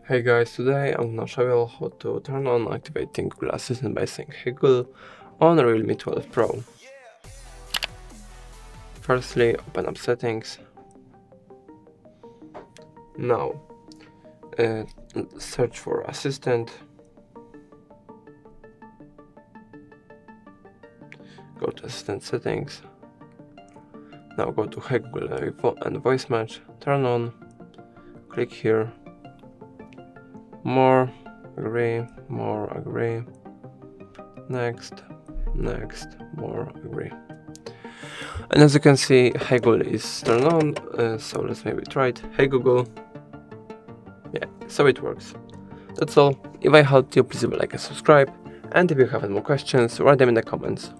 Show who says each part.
Speaker 1: Hey guys, today I'm gonna show you how to turn on activating Google Assistant by saying Hey Google on Realme 12 Pro. Firstly, open up settings. Now, uh, search for Assistant. Go to Assistant settings. Now go to Hey Google and voice match, turn on, click here more agree more agree. Next next more agree. And as you can see hey google is turned on uh, so let's maybe try it. Hey google. Yeah so it works. That's all. If i helped you please leave a like and subscribe. And if you have any more questions write them in the comments